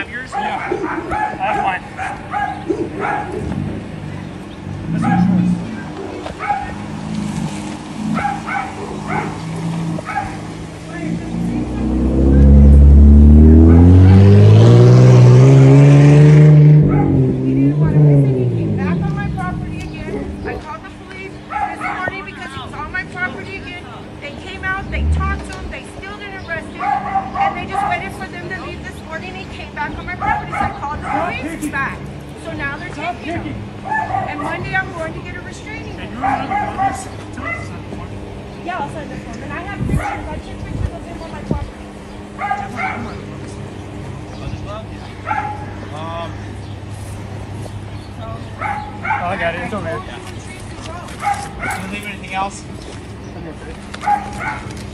five years? No. That's fine. This one's back on my property, so I called the police back. So now they're taking them. And Monday I'm going to get a restraining And order. you're not the one that's telling us that one. Yeah, I'll send this one. And I have pictures. I took pictures of him on my property. Um, Oh, I got it. It's over there. can you leave anything else? I told him I